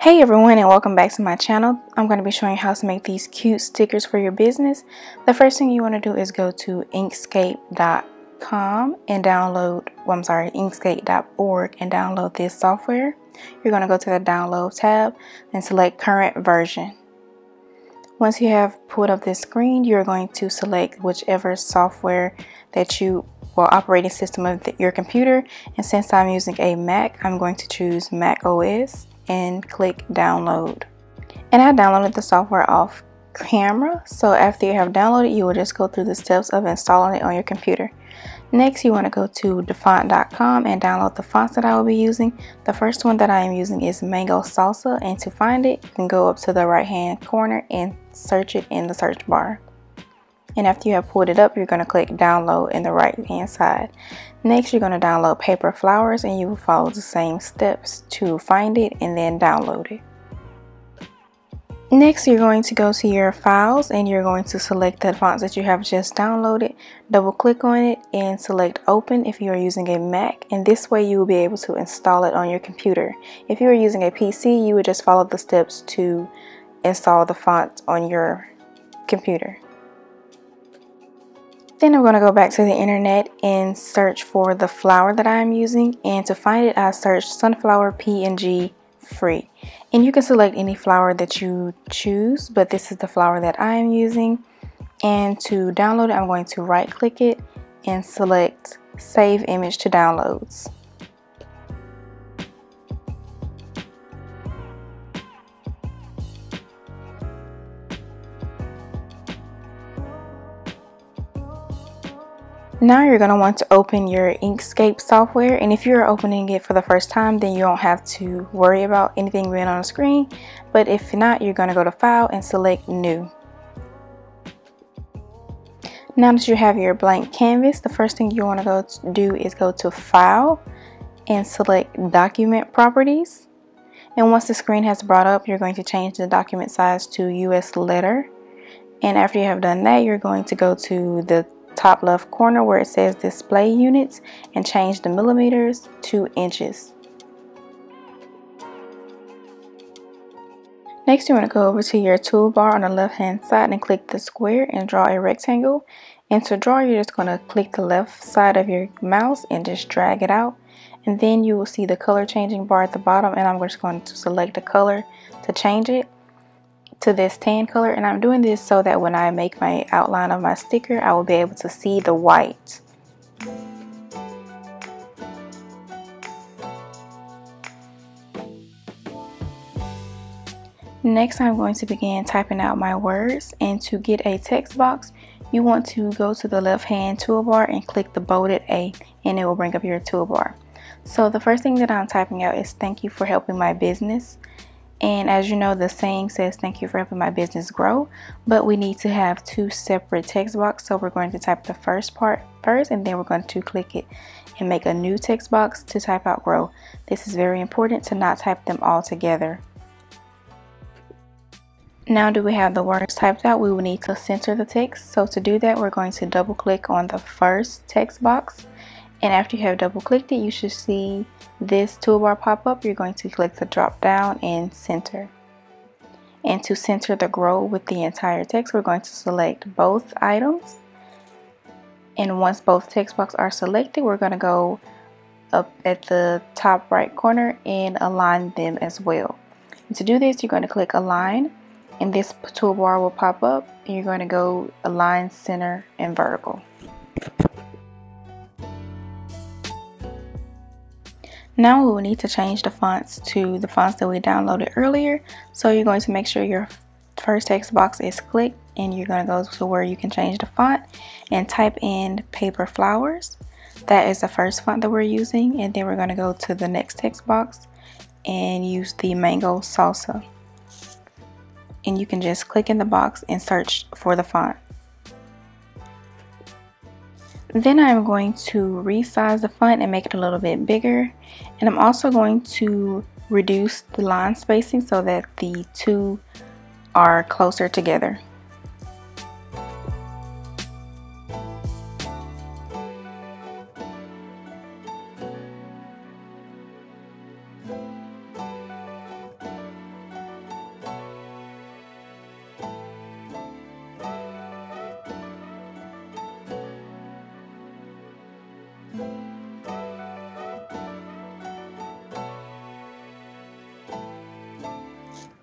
Hey everyone and welcome back to my channel. I'm going to be showing you how to make these cute stickers for your business. The first thing you want to do is go to inkscape.com and download, well I'm sorry, inkscape.org and download this software. You're going to go to the download tab and select current version. Once you have pulled up this screen, you're going to select whichever software that you well operating system of the, your computer and since I'm using a Mac I'm going to choose Mac OS and click download. And I downloaded the software off camera. So after you have downloaded, you will just go through the steps of installing it on your computer. Next, you want to go to dafont.com and download the fonts that I will be using. The first one that I am using is Mango Salsa, and to find it, you can go up to the right hand corner and search it in the search bar. And after you have pulled it up, you're going to click download in the right hand side. Next, you're going to download Paper Flowers and you will follow the same steps to find it and then download it. Next, you're going to go to your files and you're going to select the fonts that you have just downloaded. Double click on it and select open if you are using a Mac and this way you will be able to install it on your computer. If you are using a PC, you would just follow the steps to install the font on your computer. Then I'm going to go back to the internet and search for the flower that I'm using. And to find it I search sunflower PNG free. And you can select any flower that you choose but this is the flower that I am using. And to download it I'm going to right click it and select save image to downloads. Now you're going to want to open your Inkscape software and if you're opening it for the first time then you don't have to worry about anything being on the screen. But if not you're going to go to file and select new. Now that you have your blank canvas the first thing you want to go to do is go to file and select document properties. And once the screen has brought up you're going to change the document size to US letter. And after you have done that you're going to go to the top left corner where it says display units and change the millimeters to inches. Next you want to go over to your toolbar on the left hand side and click the square and draw a rectangle. And to draw you're just going to click the left side of your mouse and just drag it out. And then you will see the color changing bar at the bottom and I'm just going to select the color to change it to this tan color and I'm doing this so that when I make my outline of my sticker I will be able to see the white. Next I'm going to begin typing out my words and to get a text box you want to go to the left hand toolbar and click the bolded A and it will bring up your toolbar. So the first thing that I'm typing out is thank you for helping my business and as you know, the saying says, thank you for helping my business grow, but we need to have two separate text boxes. So we're going to type the first part first, and then we're going to click it and make a new text box to type out grow. This is very important to not type them all together. Now do we have the words typed out, we will need to center the text. So to do that, we're going to double click on the first text box and after you have double clicked it you should see this toolbar pop up you're going to click the drop down and center. And to center the grow with the entire text we're going to select both items. And once both text boxes are selected we're going to go up at the top right corner and align them as well. And to do this you're going to click align and this toolbar will pop up and you're going to go align center and vertical Now we will need to change the fonts to the fonts that we downloaded earlier. So you're going to make sure your first text box is clicked and you're going to go to where you can change the font and type in paper flowers. That is the first font that we're using and then we're going to go to the next text box and use the mango salsa. And you can just click in the box and search for the font. Then I'm going to resize the font and make it a little bit bigger. And I'm also going to reduce the line spacing so that the two are closer together.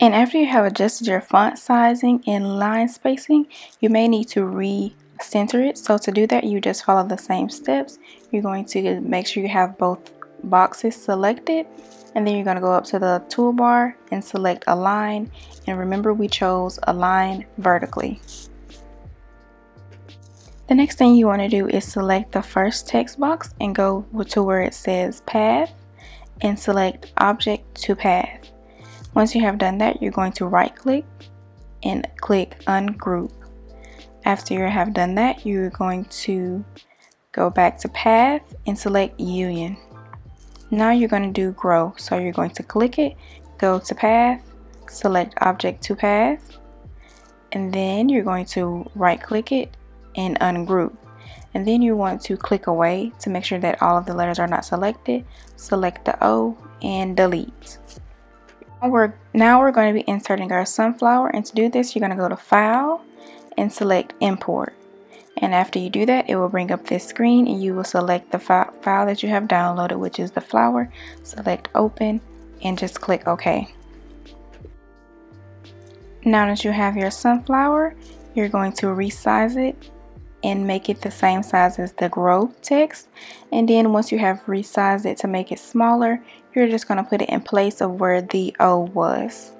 And after you have adjusted your font sizing and line spacing, you may need to re-center it. So to do that, you just follow the same steps. You're going to make sure you have both boxes selected and then you're going to go up to the toolbar and select align and remember we chose align vertically. The next thing you want to do is select the first text box and go to where it says path and select object to path. Once you have done that, you're going to right click and click ungroup. After you have done that, you're going to go back to path and select union. Now you're going to do grow. So you're going to click it, go to path, select object to path, and then you're going to right click it and ungroup. And then you want to click away to make sure that all of the letters are not selected. Select the O and delete. We're, now we're going to be inserting our sunflower and to do this you're going to go to file and select import. And after you do that it will bring up this screen and you will select the file, file that you have downloaded which is the flower. Select open and just click OK. Now that you have your sunflower you're going to resize it and make it the same size as the grow text. And then once you have resized it to make it smaller you're just going to put it in place of where the O was.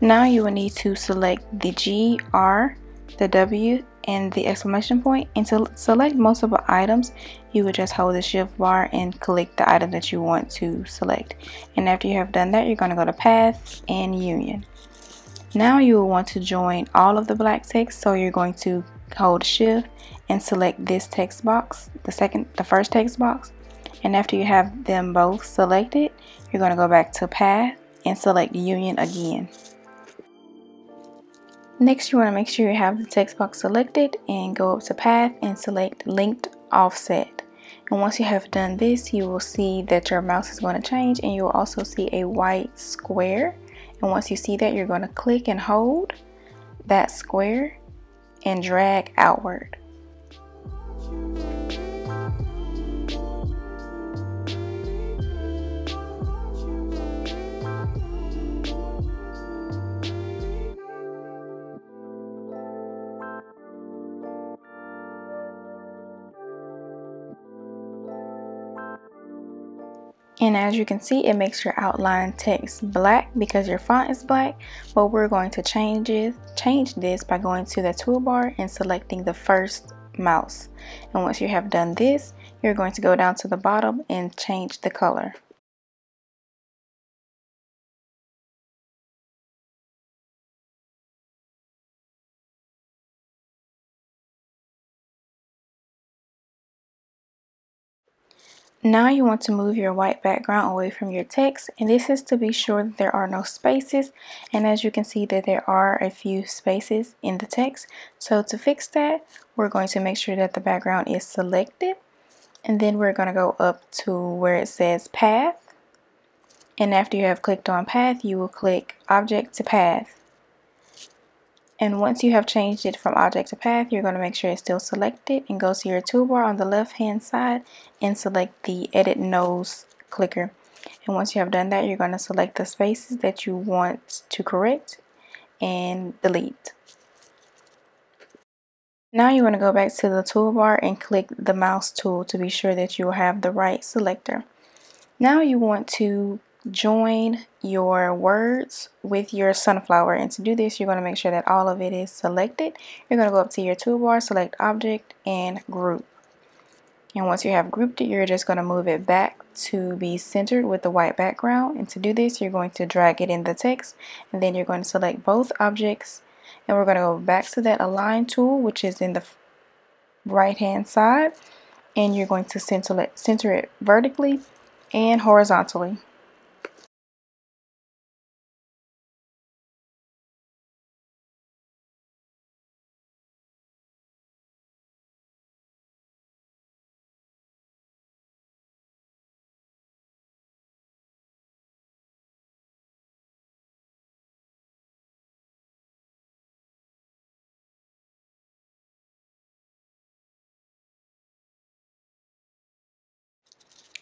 Now you will need to select the G, R, the W, and the exclamation point. and to select multiple items you would just hold the shift bar and click the item that you want to select and after you have done that you're going to go to path and union now you will want to join all of the black text so you're going to hold shift and select this text box the second the first text box. And after you have them both selected you're going to go back to path and select union again. Next you want to make sure you have the text box selected and go up to path and select linked offset. And once you have done this you will see that your mouse is going to change and you will also see a white square and once you see that, you're going to click and hold that square and drag outward. And as you can see, it makes your outline text black because your font is black. But we're going to change it, change this by going to the toolbar and selecting the first mouse. And once you have done this, you're going to go down to the bottom and change the color. Now you want to move your white background away from your text and this is to be sure that there are no spaces and as you can see that there are a few spaces in the text. So to fix that we're going to make sure that the background is selected and then we're going to go up to where it says path and after you have clicked on path you will click object to path and once you have changed it from object to path, you're going to make sure it's still selected and go to your toolbar on the left hand side and select the edit nodes clicker. And once you have done that, you're going to select the spaces that you want to correct and delete. Now you want to go back to the toolbar and click the mouse tool to be sure that you have the right selector. Now you want to join your words with your sunflower. And to do this you're going to make sure that all of it is selected. You're going to go up to your toolbar select object and group. And once you have grouped it you're just going to move it back to be centered with the white background. And to do this you're going to drag it in the text. And then you're going to select both objects. And we're going to go back to that align tool which is in the right hand side. And you're going to center it, center it vertically and horizontally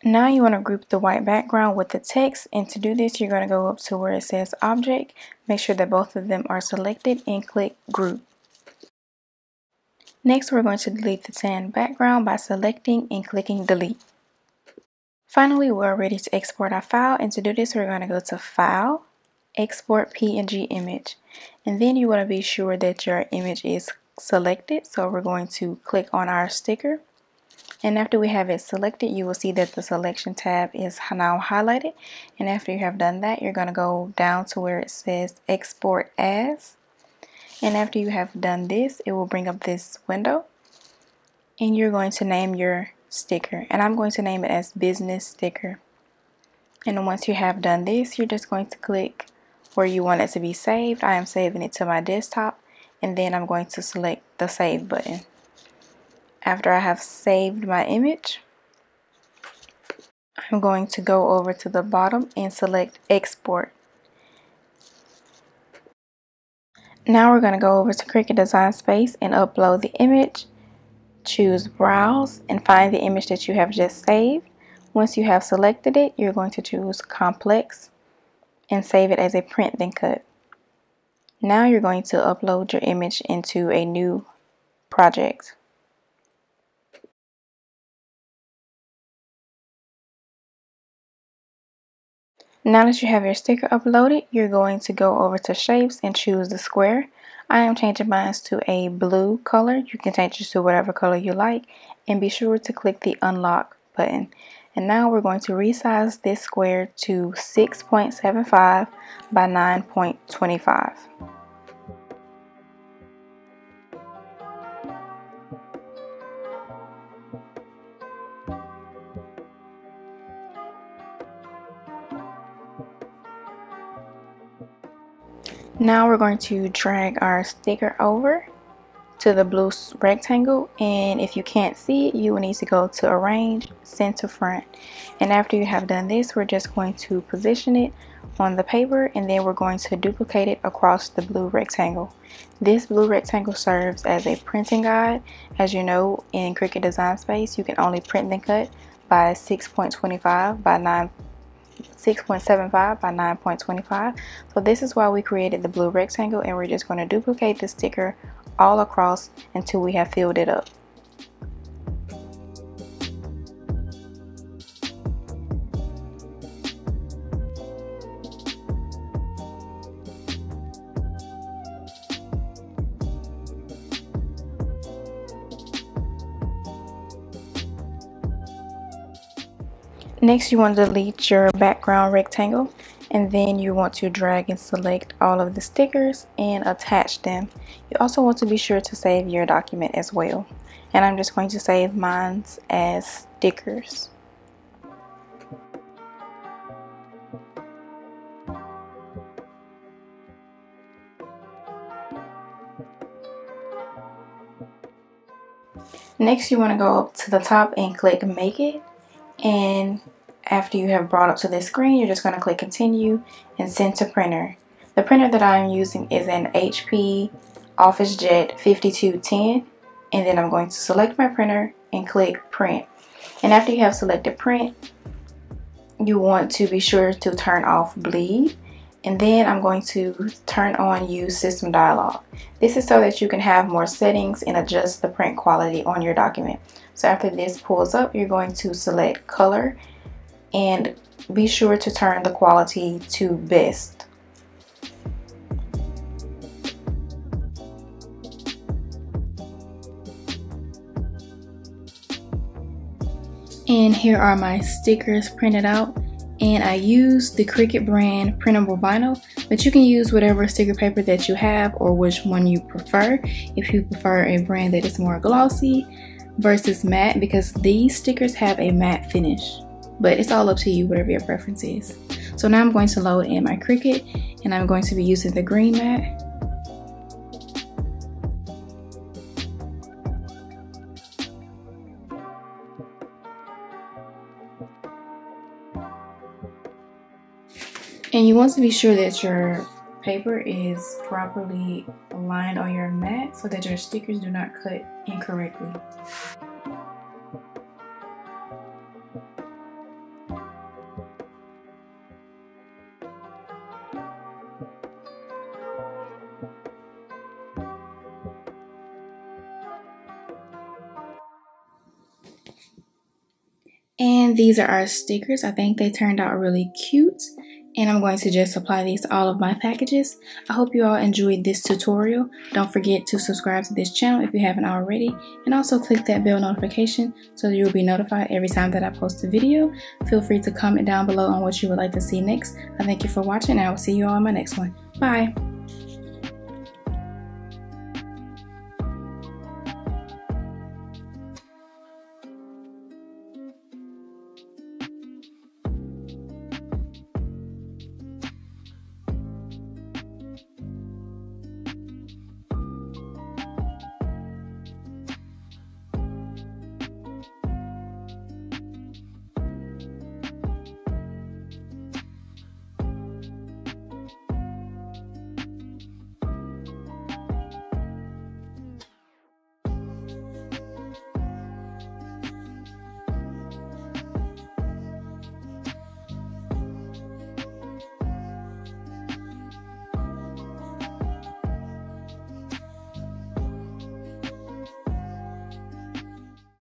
Now you want to group the white background with the text and to do this you're going to go up to where it says object, make sure that both of them are selected and click group. Next we're going to delete the tan background by selecting and clicking delete. Finally we're ready to export our file and to do this we're going to go to file, export PNG image and then you want to be sure that your image is selected so we're going to click on our sticker and after we have it selected you will see that the selection tab is now highlighted. And after you have done that you're going to go down to where it says export as. And after you have done this it will bring up this window. And you're going to name your sticker. And I'm going to name it as business sticker. And once you have done this you're just going to click where you want it to be saved. I am saving it to my desktop. And then I'm going to select the save button after I have saved my image, I'm going to go over to the bottom and select export. Now we're going to go over to Cricut Design Space and upload the image. Choose browse and find the image that you have just saved. Once you have selected it, you're going to choose complex and save it as a print then cut. Now you're going to upload your image into a new project. Now that you have your sticker uploaded, you're going to go over to shapes and choose the square. I am changing mine to a blue color. You can change it to whatever color you like and be sure to click the unlock button. And now we're going to resize this square to 6.75 by 9.25. Now we're going to drag our sticker over to the blue rectangle and if you can't see it you will need to go to arrange center front. And after you have done this we're just going to position it on the paper and then we're going to duplicate it across the blue rectangle. This blue rectangle serves as a printing guide. As you know in Cricut Design Space you can only print and cut by 6.25 by 9 6.75 by 9.25 so this is why we created the blue rectangle and we're just going to duplicate the sticker all across until we have filled it up Next you want to delete your background rectangle and then you want to drag and select all of the stickers and attach them. You also want to be sure to save your document as well. And I'm just going to save mine as stickers. Next you want to go up to the top and click make it and after you have brought up to this screen you're just going to click continue and send to printer. The printer that I'm using is an HP OfficeJet 5210 and then I'm going to select my printer and click print. And after you have selected print you want to be sure to turn off bleed and then I'm going to turn on use system dialog. This is so that you can have more settings and adjust the print quality on your document. So after this pulls up, you're going to select color and be sure to turn the quality to best. And here are my stickers printed out. And I use the Cricut brand printable vinyl but you can use whatever sticker paper that you have or which one you prefer. If you prefer a brand that is more glossy versus matte because these stickers have a matte finish but it's all up to you whatever your preference is so now I'm going to load in my Cricut and I'm going to be using the green mat. and you want to be sure that your paper is properly aligned on your mat so that your stickers do not cut incorrectly. These are our stickers. I think they turned out really cute. And I'm going to just apply these to all of my packages. I hope you all enjoyed this tutorial. Don't forget to subscribe to this channel if you haven't already. And also click that bell notification so that you'll be notified every time that I post a video. Feel free to comment down below on what you would like to see next. I thank you for watching and I will see you all in my next one. Bye!